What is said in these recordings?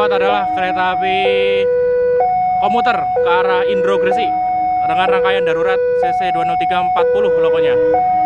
lewat adalah kereta api komuter ke arah Indro Gresik dengan rangkaian darurat CC 20340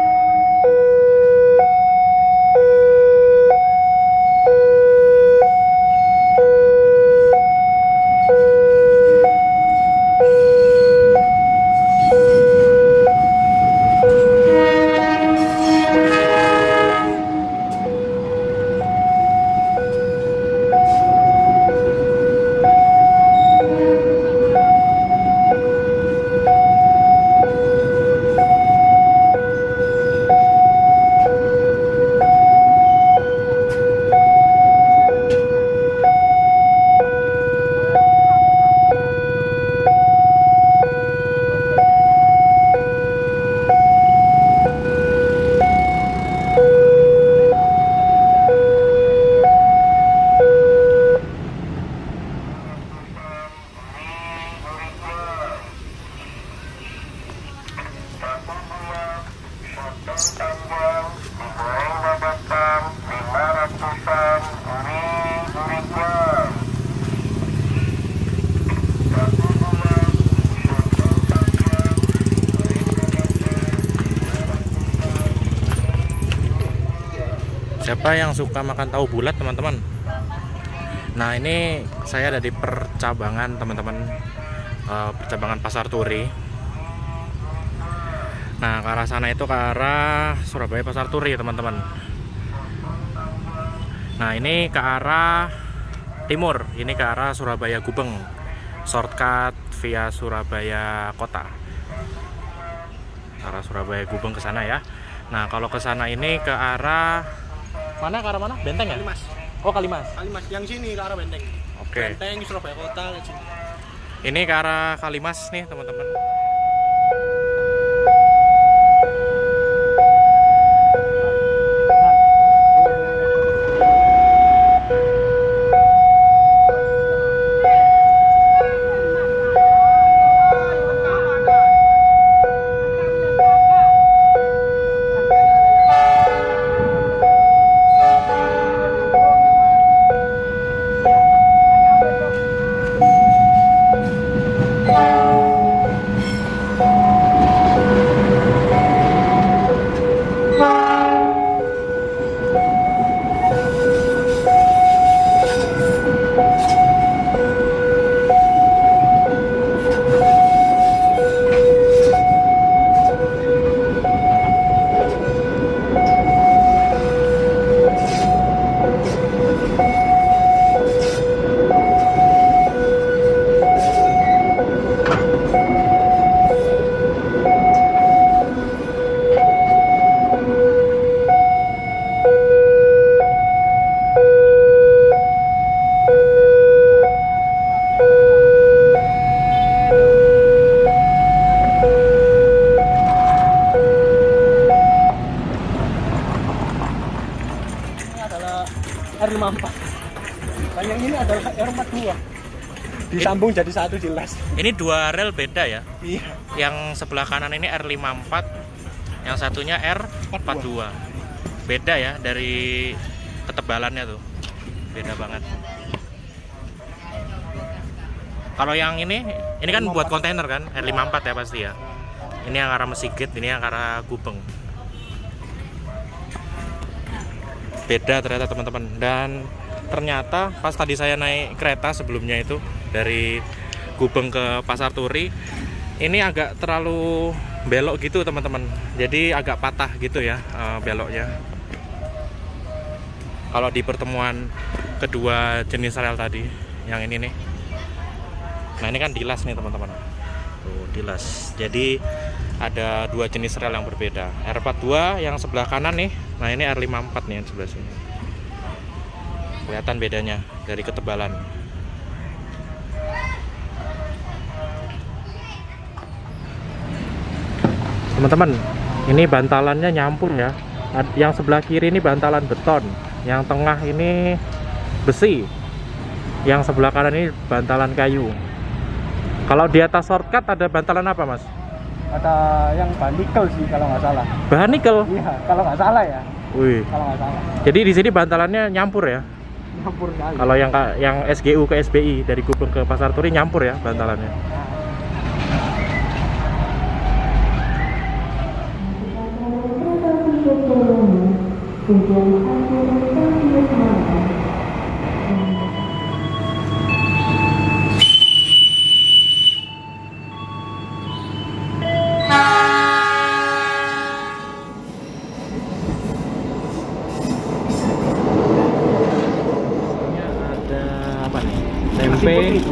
Siapa yang suka makan tahu bulat teman-teman? Nah ini saya ada di percabangan teman-teman Eh, Percabangan Pasar Turi Nah ke arah sana itu ke arah Surabaya Pasar Turi teman-teman Nah ini ke arah timur Ini ke arah Surabaya Gubeng Shortcut via Surabaya Kota arah Surabaya Gubeng ke sana ya Nah kalau ke sana ini ke arah mana ke arah mana? Benteng ya? Kalimas. Oh Kalimas. Kalimas yang sini ke arah Benteng. Oke. Benteng Surabaya Kota ke sini. Ini ke arah Kalimas nih teman-teman. Ini adalah R54. Dan yang ini adalah R42. Disambung jadi satu jelas. Ini dua rel beda ya. Iya. Yang sebelah kanan ini R54, yang satunya R42. Beda ya dari ketebalannya tuh. Beda banget. Kalau yang ini, ini kan buat kontainer kan, R54 ya pasti ya. Ini yang arah Mesigit, ini yang arah Gubeng. Beda ternyata teman-teman. Dan ternyata pas tadi saya naik kereta sebelumnya itu dari Gubeng ke Pasar Turi, ini agak terlalu belok gitu teman-teman. Jadi agak patah gitu ya eh, beloknya. Kalau di pertemuan kedua jenis rel tadi, yang ini nih. Nah ini kan dilas nih teman-teman. Tuh dilas. Jadi ada dua jenis rel yang berbeda. R42 yang sebelah kanan nih. Nah ini R54 nih yang sebelah sini. Kelihatan bedanya dari ketebalan. Teman-teman, ini bantalannya nyampur ya. Yang sebelah kiri ini bantalan beton, yang tengah ini besi. Yang sebelah kanan ini bantalan kayu. Kalau di atas shortcut ada bantalan apa, Mas? Ada yang bahan nikel sih kalau nggak salah. Bahan nikel. Iya, kalau nggak salah ya. Wih. Kalau nggak salah. Jadi di sini bantalannya nyampur ya. Nyampur kali. Kalau yang yang SGU ke SBI dari Gubeng ke Pasar Turi nyampur ya bantalannya.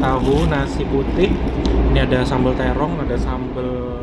Tahu, nasi putih. Ini ada sambal terong, ada sambal